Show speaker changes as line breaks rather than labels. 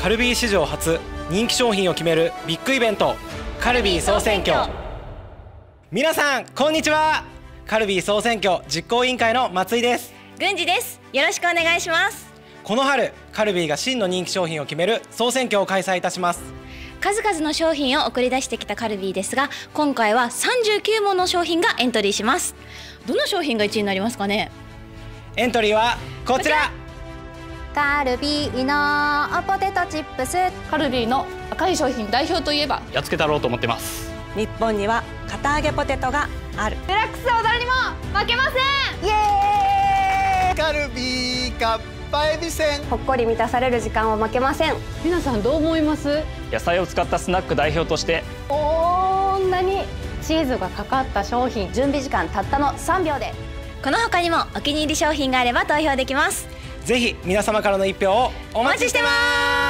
カルビー史上初人気商品を決めるビッグイベントカルビー総選挙。皆さんこんにちは。カルビー総選挙実行委員会の松井です。
郡司です。よろしくお願いします。
この春カルビーが真の人気商品を決める総選挙を開催いたします。
数々の商品を送り出してきたカルビーですが今回は39もの商品がエントリーします。どの商品が1位になりますかね？
エントリーはこちら
カルビーのポテトチップス。
カルビーの赤い商品代表といえば
やっつけたろうと思ってます。
日本には堅揚げポテトがある。
デラックスは誰にも負けません。イエーイ。
カルビーかっぱえびせん。
ほっこり満たされる時間は負けません。
皆さんどう思います？
野菜を使ったスナック代表として。
こんなにチーズがかかった商品。準備時間たったの3秒で。
この他にもお気に入り商品があれば投票できます
ぜひ皆様からの一票をお待ちしてます。